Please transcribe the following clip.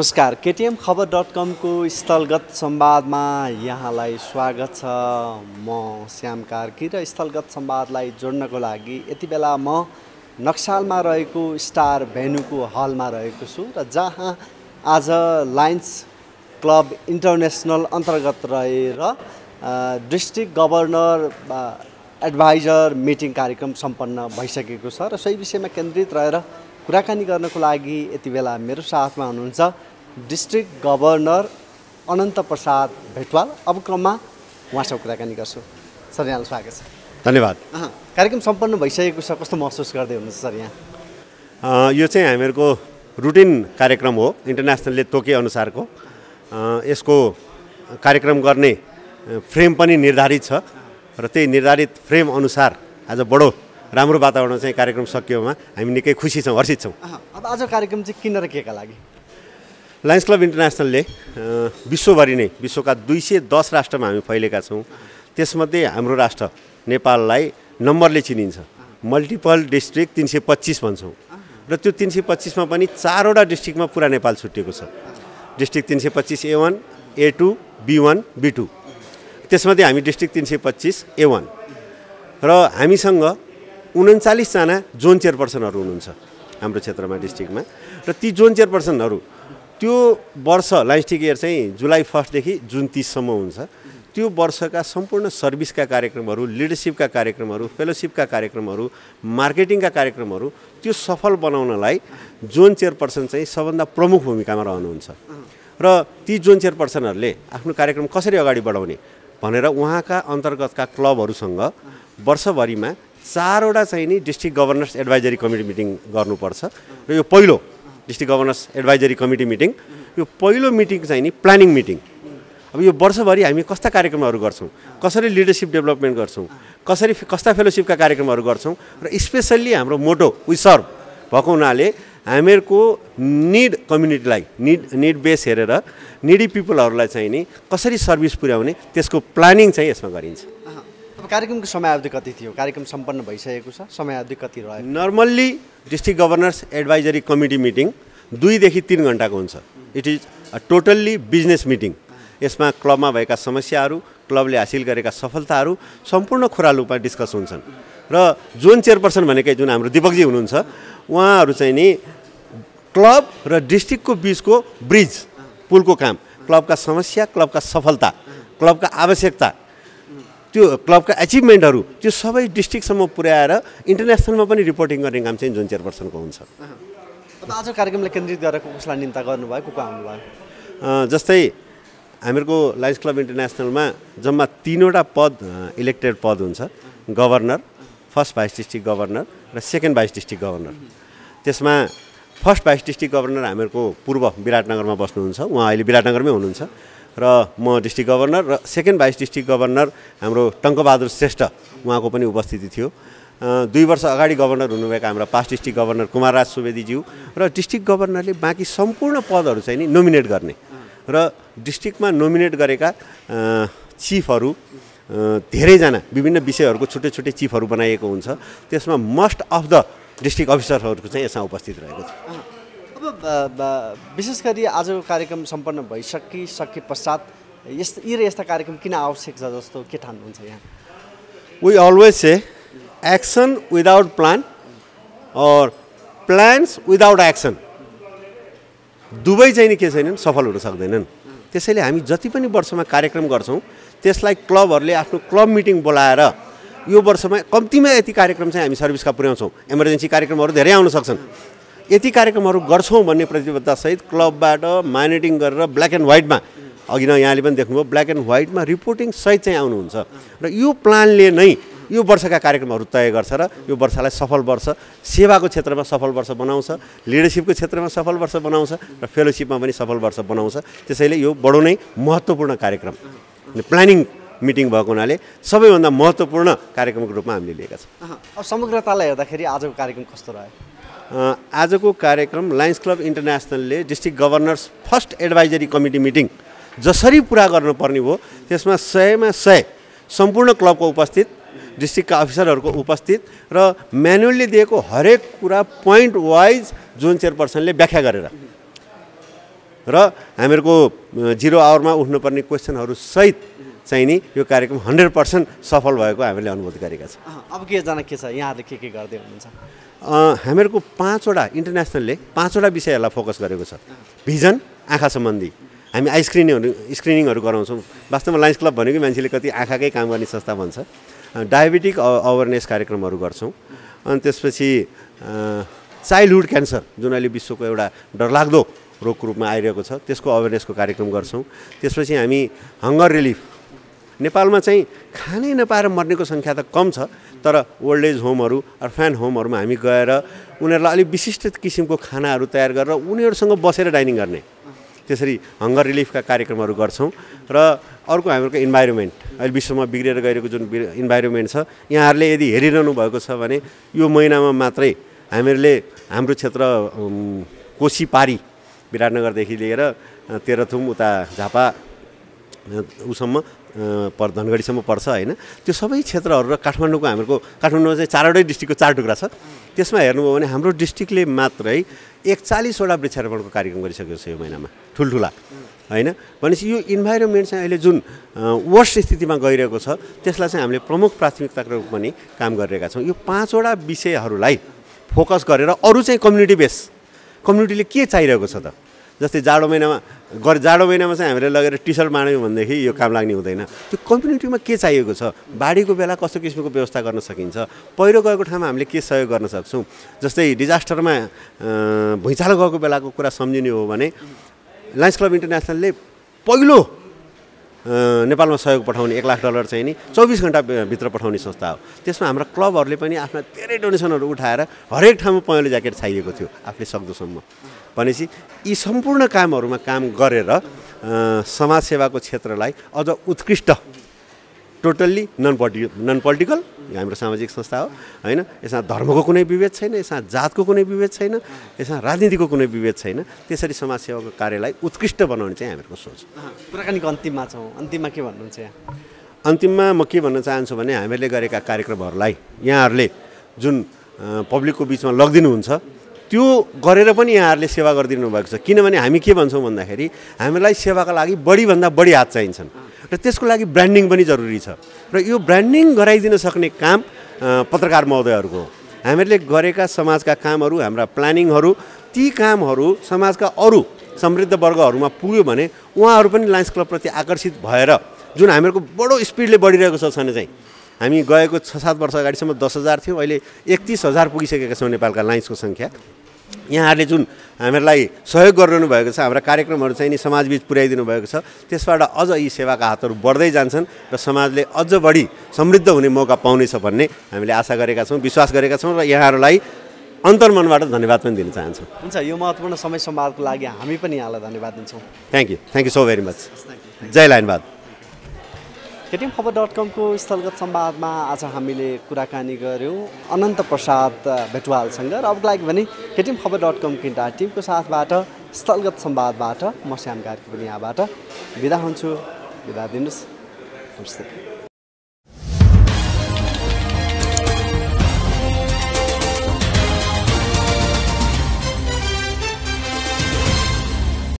नमस्कार केटिएम खबर डट कमको स्थलगत संवादमा यहाँलाई स्वागत छ। म श्याम कार्की र स्थलगत संवादलाई जोड्नको लागि यति बेला म नक्सालमा रहेको स्टार भेन्यूको हलमा रहेको छु र जहाँ आज लायन्स क्लब इन्टरनेसनल अन्तर्गत रहेर डिस्ट्रिक्ट गभर्नर एडभाइजर मिटिङ कार्यक्रम सम्पन्न भइसकेको छ र सोही विषयमा केन्द्रित रहेर कुराकानी गर्नको लागि यति बेला मेरो साथमा हुनुहुन्छ डिस्ट्रिक्ट गभर्नर अनन्त प्रसाद भेटवाल। अब क्रममा उहाँसँग कुराकानी गर्छु। सर यहाँलाई स्वागत छ। धन्यवाद। कार्यक्रम सम्पन्न भइसकेको छ कस्तो महसुस गर्दै हुनुहुन्छ सर यहाँ? यो चाहिँ हामीहरूको रुटिन कार्यक्रम हो इन्टरनेसनलले तोके अनुसारको। अ, यसको कार्यक्रम गर्ने फ्रेम पनि निर्धारित छ र त्यही निर्धारित फ्रेम अनुसार आज बडो राम्रो वातावरण चाहिँ कार्यक्रम सकियोमा। हामी निकै खुसी छौँ हर्षित छौँ। अब आज कार्यक्रम चाहिँ किन र केका लागि? लायन्स क्लब इन्टरनेसनलले विश्वभरि नै विश्वका दुई सय दस राष्ट्रमा हामी फैलेका छौँ। त्यसमध्ये हाम्रो राष्ट्र नेपाललाई नम्बरले चिनिन्छ। मल्टिपल डिस्ट्रिक्ट तिन सय पच्चिस भन्छौँ। र त्यो तिन सय पच्चिसमा पनि चारवटा डिस्ट्रिक्टमा पुरा नेपाल छुट्टिएको छ। डिस्ट्रिक्ट तिन सय पच्चिस A one A two B one B two. त्यसमध्ये हामी डिस्ट्रिक्ट तिन सय पच्चिस ए वान। र हामीसँग उन्चालिसजना जोन चेयरपर्सनहरू हुनुहुन्छ हाम्रो क्षेत्रमा डिस्ट्रिक्टमा। र ती जोन चेयरपर्सनहरू त्यो वर्ष लाइन्सटिक इयर चाहिँ जुलाई फर्स्टदेखि जुन तिससम्म हुन्छ त्यो वर्षका सम्पूर्ण सर्भिसका कार्यक्रमहरू लिडरसिपका कार्यक्रमहरू फेलोसिपका कार्यक्रमहरू मार्केटिङका कार्यक्रमहरू त्यो सफल बनाउनलाई जोन चेयरपर्सन चाहिँ सबभन्दा प्रमुख भूमिकामा रहनुहुन्छ। र ती जोन चेयरपर्सनहरूले आफ्नो कार्यक्रम कसरी अगाडि बढाउने भनेर उहाँका अन्तर्गतका क्लबहरूसँग वर्षभरिमा चारवटा चाहिँ नि district governors advisory committee meeting गर्नुपर्छ। र यो पहिलो district governors advisory committee meeting यो पहिलो मिटिङ चाहिँ नि प्लानिङ मिटिङ। अब यो वर्षभरि हामी कस्ता कार्यक्रमहरू गर्छौँ कसरी लिडरसिप डेभलपमेन्ट गर्छौँ कसरी कस्ता फेलोसिपका कार्यक्रमहरू गर्छौँ र स्पेसल्ली हाम्रो मोटो वी सर्भ भएको हुनाले हामीहरूको निड कम्युनिटीलाई निड निड बेस हेरेर निडी पिपलहरूलाई चाहिँ नि कसरी सर्भिस पुर्याउने त्यसको प्लानिङ चाहिँ यसमा गरिन्छ। अब कार्यक्रमको समयावधि कति थियो? कार्यक्रम सम्पन्न भइसकेको छ समयावधि कति रह्यो? Normally district governors advisory committee meeting दुईदेखि तिन घन्टाको हुन्छ। It is totally business meeting यसमा क्लबमा भएका समस्याहरू क्लबले हासिल गरेका सफलताहरू सम्पूर्ण खुरा रूपमा डिस्कस हुन्छन्। र जोन चेयरपर्सन भनेकै जुन हाम्रो दिपकजी हुनुहुन्छ उहाँहरू चाहिँ नि क्लब र डिस्ट्रिक्टको बिचको ब्रिज पुलको काम। क्लबका समस्या क्लबका सफलता क्लबका आवश्यकता त्यो क्लबका एचिभमेन्टहरू त्यो सबै डिस्ट्रिक्टसम्म पुर्याएर इन्टरनेसनलमा पनि रिपोर्टिङ गर्ने काम चाहिँ जोन चेयरपर्सनको हुन्छ। आज कार्यक्रमलाई केन्द्रित गरेर कसलाई निम्ता गर्नुभयो को को आउनुभयो? जस्तै हामीहरूको लायन्स क्लब इन्टरनेसनलमा जम्मा तिनवटा पद इलेक्टेड पद हुन्छ। Governor first vice district governor र सेकेन्ड भाइस डिस्ट्रिक्ट गभर्नर। त्यसमा फर्स्ट भाइस डिस्ट्रिक्ट गभर्नर हामीहरूको पूर्व विराटनगरमा बस्नुहुन्छ। उहाँ अहिले विराटनगरमै हुनुहुन्छ। र म डिस्ट्रिक्ट गभर्नर र सेकेन्ड भाइस डिस्ट्रिक्ट गभर्नर हाम्रो टङ्कबहादुर श्रेष्ठ उहाँको पनि उपस्थिति थियो। दुई वर्ष अगाडि गभर्नर हुनुभएका हाम्रा पास्ट डिस्ट्रिक्ट गभर्नर कुमारराज सुवेदीज्यू र डिस्ट्रिक्ट गभर्नरले बाँकी सम्पूर्ण पदहरू चाहिँ नि नोमिनेट गर्ने र डिस्ट्रिक्टमा नोमिनेट गरेका चिफहरू धेरैजना विभिन्न विषयहरूको छुट्टै छुट्टै चिफहरू बनाइएको हुन्छ। त्यसमा मस्ट अफ द डिस्ट्रिक्ट अफिसरहरूको चाहिँ यसमा उपस्थित रहेको छ। अब विशेष गरी आजको कार्यक्रम सम्पन्न भइसकिसके पश्चात यस्तो यी र यस्ता कार्यक्रम किन आवश्यक छ जस्तो के ठान्नुहुन्छ यहाँ? We always say action without plan और प्लान्स विदाउट एक्सन दुवै चाहिँ नि के छैनन्? सफल हुन सक्दैनन्। त्यसैले हामी जति पनि वर्षमा कार्यक्रम गर्छौँ त्यसलाई क्लबहरूले आफ्नो क्लब मिटिङ बोलाएर यो वर्षमा कम्तीमा यति कार्यक्रम चाहिँ हामी सर्भिसका पुर्याउँछौँ। इमर्जेन्सी कार्यक्रमहरू धेरै आउन सक्छन्। यति कार्यक्रमहरू गर्छौँ भन्ने प्रतिबद्धतासहित क्लबबाट माइनेटिङ गरेर ब्ल्याक एन्ड व्हाइटमा अघि न यहाँले पनि देख्नुभयो ब्ल्याक एन्ड व्हाइटमा रिपोर्टिङ सहित चाहिँ आउनुहुन्छ। र यो प्लानले नै यो वर्षका कार्यक्रमहरू तय गर्छ र यो वर्षलाई सफल वर्ष सेवाको क्षेत्रमा सफल वर्ष बनाउँछ लिडरसिपको क्षेत्रमा सफल वर्ष बनाउँछ र फेलोसिपमा पनि सफल वर्ष बनाउँछ। त्यसैले यो बडो नै महत्त्वपूर्ण कार्यक्रम। प्लानिङ मिटिङ भएको हुनाले सबैभन्दा महत्त्वपूर्ण कार्यक्रमको रूपमा हामीले लिएका छौँ। अब समग्रतालाई हेर्दाखेरि आजको कार्यक्रम कस्तो रह्यो? आजको कार्यक्रम Lions club इन्टरनेसनलले district governors first advisory committee meeting जसरी पुरा गर्नुपर्ने भयो त्यसमा सयमा सय सम्पूर्ण क्लबको उपस्थित डिस्ट्रिक्टका अफिसरहरूको उपस्थित र म्यानुअलले दिएको हरेक कुरा पोइन्ट वाइज जोन चेयरपर्सनले व्याख्या गरेर र हामीहरूको जिरो आवरमा उठ्नुपर्ने क्वेसनहरू सहित चाहिँ नि यो कार्यक्रम हन्ड्रेड पर्सेन्ट सफल भएको हामीले अनुभूति गरेका छौँ। अब के जना के छ? यहाँहरूले के के गर्दै हुनुहुन्छ? हामीहरूको पाँचवटा इन्टरनेसनलले पाँचवटा विषयहरूलाई फोकस गरेको छ। भिजन आँखा सम्बन्धी। हामी आई स्क्रिनिङहरू स्क्रिनिङहरू गराउँछौँ। वास्तवमा लाइन्स क्लब भनेको मान्छेले कति आँखाकै काम गर्ने संस्था भन्छ। डायबेटिक अवेरनेस कार्यक्रमहरू गर्छौँ। अनि त्यसपछि चाइल्डहुड क्यान्सर जुन अहिले विश्वको एउटा डरलाग्दो रोगको रूपमा आइरहेको छ त्यसको अवेरनेसको कार्यक्रम गर्छौँ। त्यसपछि हामी हङ्गर रिलिफ नेपालमा चाहिँ खानै नपाएर मर्नेको सङ्ख्या त कम छ तर ओल्ड एज होमहरू अर्फान होमहरूमा हामी गएर उनीहरूलाई अलिक विशिष्ट किसिमको खानाहरू तयार गरेर उनीहरूसँग बसेर डाइनिङ गर्ने। त्यसरी हङ्गर रिलिफका कार्यक्रमहरू गर्छौँ र अर्को हाम्रो इन्भाइरोमेन्ट अहिले विश्वमा बिग्रेर गइरहेको जुन इन्भाइरोमेन्ट छ यहाँहरूले यदि हेरिरहनु भएको छ भने यो महिनामा मात्रै हामीहरूले हाम्रो क्षेत्र कोशी पारी विराटनगरदेखि लिएर तेह्रथुम उता झापा उसम्म पर धनगढीसम्म पर्छ होइन। त्यो सबै क्षेत्रहरू र काठमाडौँको हाम्रो काठमाडौँमा चाहिँ चारवटै डिस्ट्रिक्टको चार टुक्रा छ। त्यसमा हेर्नुभयो भने हाम्रो डिस्ट्रिक्टले मात्रै एकचालिसवटा वृक्षारोपणको कार्यक्रम गरिसकेको छ यो महिनामा ठुल्ठुला होइन? भनेपछि यो इन्भाइरोमेन्ट चाहिँ अहिले जुन वर्स्ट स्थितिमा गइरहेको छ त्यसलाई चाहिँ हामीले प्रमुख प्राथमिकताको रूपमा पनि काम गरिरहेका छौँ। यो पाँचवटा विषयहरूलाई फोकस गरेर अरू चाहिँ कम्युनिटी बेस कम्युनिटीले के चाहिरहेको छ त? जस्तै जाडो महिनामा गर जाडो महिनामा चाहिँ हामीले लगेर टी सर्ट बाँड्यौँ भनेदेखि यो काम लाग्ने हुँदैन। त्यो कम्युनिटीमा के चाहिएको छ? बाढीको बेला कस्तो किसिमको व्यवस्था गर्न सकिन्छ? पहिरो गएको ठाउँमा हामीले के सहयोग गर्न सक्छौँ? जस्तै डिजास्टरमा भुइँचालो गएको बेलाको कुरा सम्झिने हो भने लायन्स क्लब इन्टरनेसनलले पहिलो नेपालमा सहयोग पठाउने एक लाख डलर चाहिँ नि चौबिस घन्टा भित्र पठाउने संस्था हो। त्यसमा हाम्रा क्लबहरूले पनि आफ्ना धेरै डोनेसनहरू उठाएर हरेक ठाउँमा पहेँलो ज्याकेट चाहिएको थियो आफूले सक्दोसम्म। भनेपछि यी सम्पूर्ण कामहरूमा काम गरेर समाजसेवाको क्षेत्रलाई अझ उत्कृष्ट टोटल्ली नन पोलिटि नन पोलिटिकल यो हाम्रो सामाजिक संस्था हो होइन? यसमा धर्मको कुनै विभेद छैन यसमा जातको कुनै विभेद छैन यसमा राजनीतिको कुनै विभेद छैन। त्यसरी समाजसेवाको कार्यलाई उत्कृष्ट बनाउने चाहिँ हामीहरूको सोच कुराकानीको अन्तिममा छौँ। अन्तिममा के भन्नुहुन्छ यहाँ? अन्तिममा म के भन्न चाहन्छु भने हामीहरूले गरेका कार्यक्रमहरूलाई यहाँहरूले जुन पब्लिकको बिचमा लगिदिनुहुन्छ त्यो गरेर पनि यहाँहरूले सेवा गरिदिनु भएको छ। किनभने हामी के भन्छौँ भन्दाखेरि हामीलाई सेवाका लागि बढीभन्दा बढी हात चाहिन्छन्। र त्यसको लागि ब्रान्डिङ पनि जरुरी छ। र यो ब्रान्डिङ गराइदिन सक्ने काम पत्रकार महोदयहरूको हो। हामीहरूले गरेका समाजका कामहरू हाम्रा प्लानिङहरू ती कामहरू समाजका अरू समृद्ध वर्गहरूमा पुग्यो भने उहाँहरू पनि लायन्स क्लबप्रति आकर्षित भएर जुन हामीहरूको बडो स्पिडले बढिरहेको छ छने चाहिँ हामी गएको छ सात वर्ष अगाडिसम्म दस हजार थियौँ अहिले एकतिस हजार पुगिसकेका छौँ नेपालका लाइन्सको सङ्ख्या। यहाँहरूले जुन हामीहरूलाई सहयोग गरिरहनु भएको छ हाम्रा कार्यक्रमहरू चाहिँ नि समाजबिच पुर्याइदिनु भएको छ त्यसबाट अझ यी सेवाका हातहरू बढ्दै जान्छन् र समाजले अझ बढी समृद्ध हुने मौका पाउनेछ भन्ने हामीले आशा गरेका छौँ विश्वास गरेका छौँ र यहाँहरूलाई अन्तर्मनबाट धन्यवाद पनि दिन चाहन्छौँ। हुन्छ यो महत्त्वपूर्ण समय सम्वादको लागि हामी पनि यहाँलाई धन्यवाद दिन्छौँ। Thank you thank you so very much जय लाइनबाद केटिएम खबर डट कमको स्थलगत संवादमा आज हामीले कुराकानी गऱ्यौँ अनन्त प्रसाद भेटवालसँग र अबको लागि भने केटिएम खबर डट कमको इन्टायर टिमको साथबाट स्थलगत संवादबाट म श्याम कार्की पनि यहाँबाट बिदा हुन्छु। बिदा दिनुहोस्। नमस्ते।